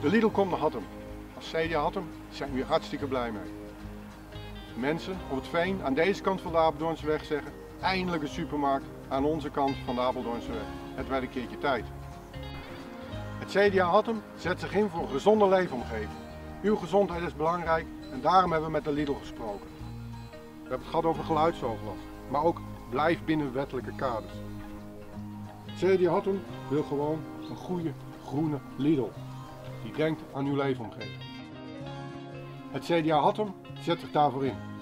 De Lidl komt naar Hattem. Als CDA Hattem zijn we hier hartstikke blij mee. Mensen op het veen aan deze kant van de Apeldoornse weg zeggen eindelijk een supermarkt aan onze kant van de Apeldoornse weg. Het werd een keertje tijd. Het CDA Hattem zet zich in voor een gezonde leefomgeving. Uw gezondheid is belangrijk en daarom hebben we met de Lidl gesproken. We hebben het gehad over geluidsoverlast, maar ook blijf binnen wettelijke kaders. Het CDA Hattem wil gewoon een goede groene Lidl die denkt aan uw leefomgeving. Het CDA Hattem zet zich daarvoor in.